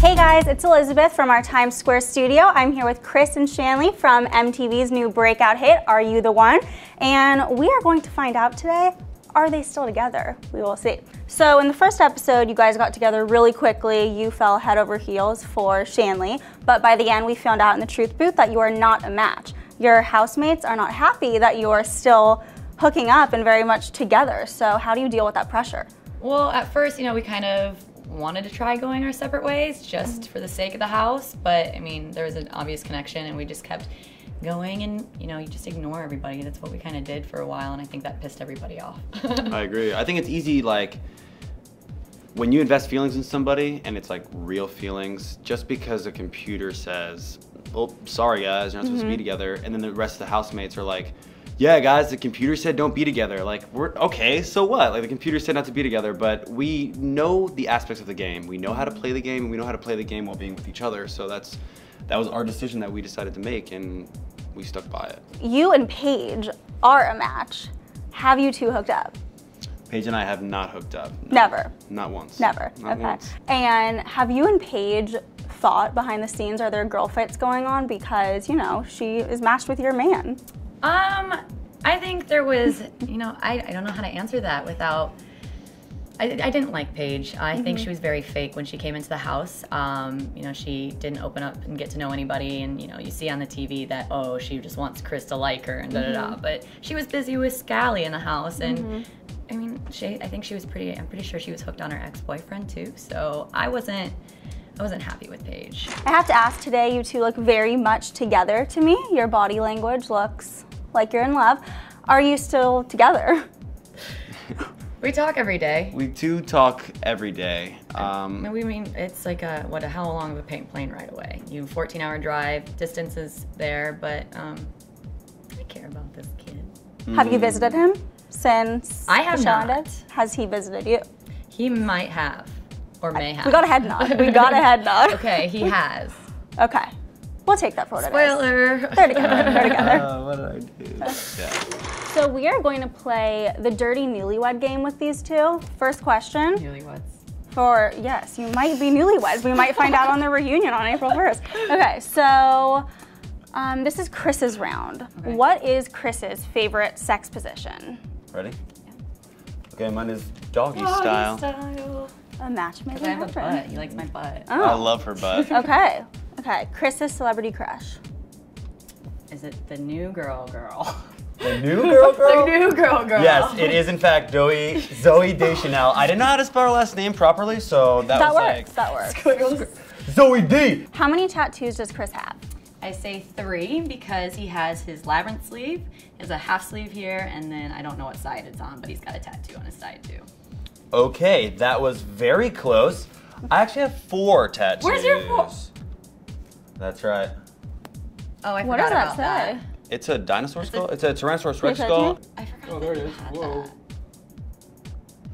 Hey guys, it's Elizabeth from our Times Square studio. I'm here with Chris and Shanley from MTV's new breakout hit, Are You the One? And we are going to find out today, are they still together? We will see. So in the first episode, you guys got together really quickly. You fell head over heels for Shanley, but by the end we found out in the truth booth that you are not a match. Your housemates are not happy that you are still hooking up and very much together. So how do you deal with that pressure? Well, at first, you know, we kind of wanted to try going our separate ways just for the sake of the house, but I mean, there was an obvious connection and we just kept going and, you know, you just ignore everybody. That's what we kind of did for a while and I think that pissed everybody off. I agree. I think it's easy, like, when you invest feelings in somebody and it's like real feelings, just because a computer says, oh, sorry guys, you're not supposed to be mm-hmm. together, and then the rest of the housemates are like, yeah, guys, the computer said don't be together. Like, we're okay, so what? Like, the computer said not to be together, but we know the aspects of the game. We know how to play the game, and we know how to play the game while being with each other. So that's that was our decision that we decided to make, and we stuck by it. You and Paige are a match. Have you two hooked up? Paige and I have not hooked up. no. Never. Not once. Never. Not okay. once. And have you and Paige thought behind the scenes? Are there girl fights going on because you know she is matched with your man? Um, I think there was, you know, I, I don't know how to answer that without. I, I didn't like Paige. I think she was very fake when she came into the house. Um, you know, she didn't open up and get to know anybody. And, you know, you see on the TV that, oh, she just wants Chris to like her and da da da. But she was busy with Scally in the house. And, I mean, she, I think she was pretty, I'm pretty sure she was hooked on her ex boyfriend too. So I wasn't, I wasn't happy with Paige. I have to ask today. You two look very much together to me. Your body language looks like you're in love. Are you still together? We talk every day. We do talk every day. Um, mean, we mean it's like a what a how long of a pa- plane ride away. You 14 hour drive, distance is there, but um, I care about this kid. Have you visited him since I have not. ended? Has he visited you? He might have, or may have. We got a head nod. We got a head nod. Okay, he has. Okay. We'll take that photo. what it is. Spoiler. They're together. They're together. uh, what did I do? Yeah. So we are going to play the dirty newlywed game with these two. First question Newlyweds. for yes, you might be newlyweds. We might find out on the reunion on April 1st. Okay, so um, this is Chris's round. Okay. What is Chris's favorite sex position? Ready? Okay, mine is doggy style. style. A match made I in have a heaven. butt. He likes my butt. Oh. I love her butt. Okay. Okay. Chris's celebrity crush. Is it the new girl girl? The new girl girl? the new girl girl. Yes, it is in fact Zoe Zooey Deschanel. I didn't know how to spell her last name properly, so that, That was works. That works. like Zoe D. How many tattoos does Chris have? I say three because he has his labyrinth sleeve, he has a half sleeve here, and then I don't know what side it's on, but he's got a tattoo on his side too. Okay, that was very close. I actually have four tattoos. Where's your four? That's right. Oh, I What forgot does that about say? that. It's a dinosaur Is it- skull. It's a Tyrannosaurus Rex skull. I forgot. Oh, there it that is. I had Whoa. that.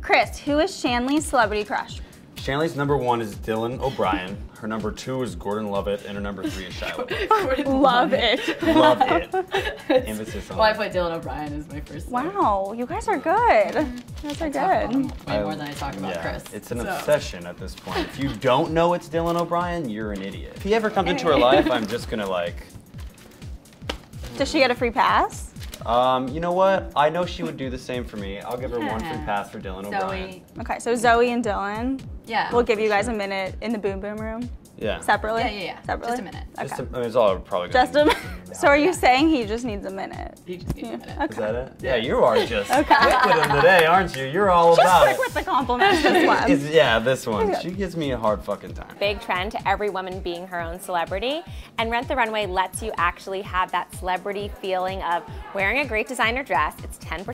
Chris, who is Shanley's celebrity crush? Shanley's number one is Dylan O'Brien. Her number two is Gordon Lovett, and her number three is Shiloh. Love it. Love it. Emphasis on Well, I put Dylan O'Brien as my first. name. Wow, you guys are good. You guys are I talk about good. Way more than I talk about yeah, Chris. It's an so. obsession at this point. If you don't know it's Dylan O'Brien, you're an idiot. If he ever comes into her life, I'm just gonna like, Does she get a free pass? um, you know what? I know she would do the same for me. I'll give her one free pass for Dylan O'Brien. Zoe. Okay, so Zoe and Dylan. Yeah. We'll give you guys a minute in the boom boom room Yeah. separately. Yeah, yeah, yeah. Separately? Just a minute. Okay. Just a, I mean, it's all probably gonna Just a minute. So are you saying he just needs a minute? He just need Yeah. a minute. Okay. Is that it? Yeah, you are just Okay. quick with him today, aren't you? You're all Just about quick it. with the compliments this one. It's- yeah, this one. She gives me a hard fucking time. big trend to every woman being her own celebrity. And Rent the Runway lets you actually have that celebrity feeling of wearing a great designer dress. It's 10%